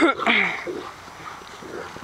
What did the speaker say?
ハハハハ。